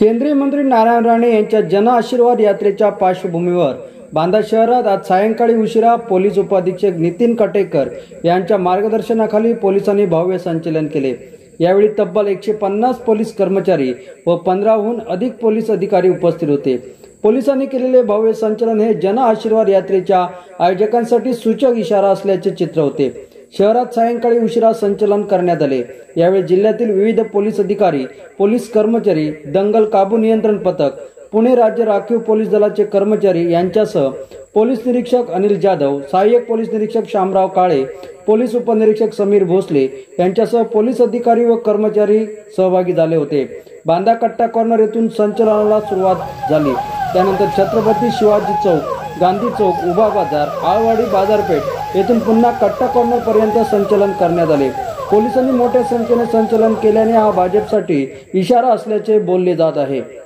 केंद्रीय मंत्री नारायण राणे यांच्या जन आशीर्वाद यात्रेच्या पार्श्वभूमीवर बांदा शहरात आज सायंकाळी उशिरा पोलीस उपाधीक्षक नितीन कटेकर यांच्या मार्गदर्शनाखाली पोलिसांनी भव्य संचलन केले. यावेळी तब्बल एकशे पन्नास पोलीस कर्मचारी व पंधराहून अधिक पोलीस अधिकारी उपस्थित होते. पोलिसांनी केलेले भव्य संचलन हे जन आशीर्वाद यात्रेच्या आयोजकांसाठी सूचक इशारा असल्याचे चित्र होते. शहरात सायंकाळी उशिरा संचलन करण्यात आले. यावेळी जिल्ह्यातील विविध पोलीस अधिकारी पोलीस कर्मचारी दंगल काबू नियंत्रण पथक पुणे राज्य राखीव पोलीस दलाचे कर्मचारी यांच्यासह पोलीस निरीक्षक अनिल जाधव सहाय्यक पोलीस निरीक्षक शामराव काळे पोलीस उपनिरीक्षक समीर भोसले यांच्यासह पोलीस अधिकारी व कर्मचारी सहभागी झाले होते. बांदा कट्टा कॉर्नर येथून संचलनाला सुरुवात झाली. त्यानंतर छत्रपती शिवाजी चौक गांधी चौक उभा बाजार आळवाडी बाजारपेठ येथून पुन्हा कट्टा कॉर्नरपर्यंत संचलन करण्यात आले. पोलिसांनी मोठ्या संख्येने संचलन केल्याने हा भाजपसाठी इशारा असल्याचे बोलले जात आहे.